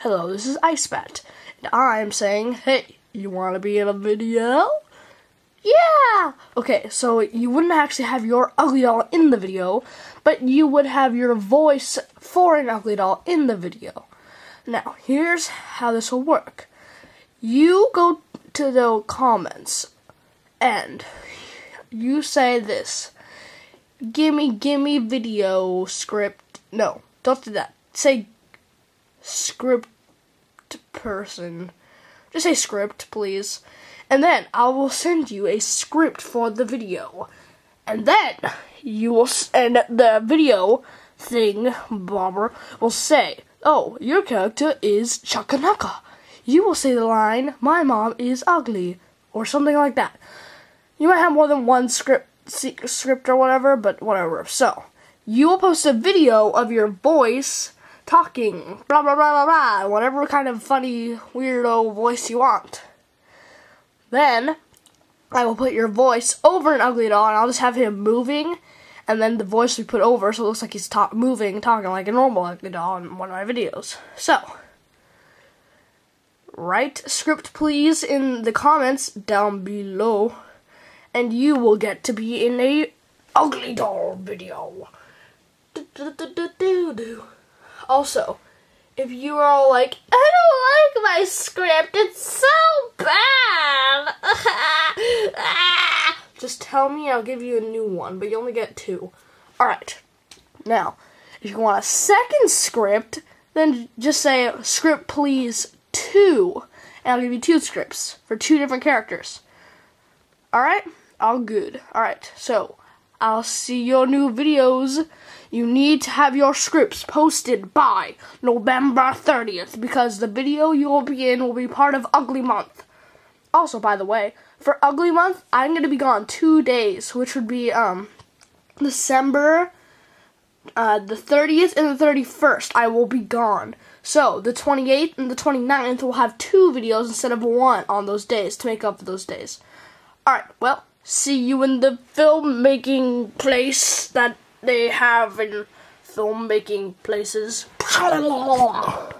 Hello, this is IceBat, and I'm saying, hey, you want to be in a video? Yeah! Okay, so you wouldn't actually have your ugly doll in the video, but you would have your voice for an ugly doll in the video. Now, here's how this will work. You go to the comments, and you say this. Gimme, gimme video script. No, don't do that. Say script person. Just say script, please. And then I will send you a script for the video. And then you will, and the video thing, Bomber, will say, Oh, your character is Chakanaka. You will say the line, My mom is ugly, or something like that. You might have more than one script, script or whatever, but whatever. So, you will post a video of your voice talking, blah blah blah blah blah, whatever kind of funny, weirdo voice you want. Then, I will put your voice over an ugly doll, and I'll just have him moving, and then the voice we put over, so it looks like he's moving, talking like a normal ugly doll in one of my videos. So, write script please in the comments down below, and you will get to be in a ugly doll video. Do, do, do, do, do. Also, if you are all like, I don't like my script, it's so bad. Just tell me, I'll give you a new one, but you only get two. Alright, now, if you want a second script, then just say script please two, and I'll give you two scripts for two different characters. Alright? All good. Alright, so I'll see your new videos. You need to have your scripts posted by November 30th because the video you will be in will be part of Ugly Month. Also, by the way, for Ugly Month, I'm going to be gone two days, which would be um December uh, the 30th and the 31st. I will be gone. So, the 28th and the 29th will have two videos instead of one on those days to make up for those days. Alright, well, see you in the filmmaking place that they have in filmmaking places.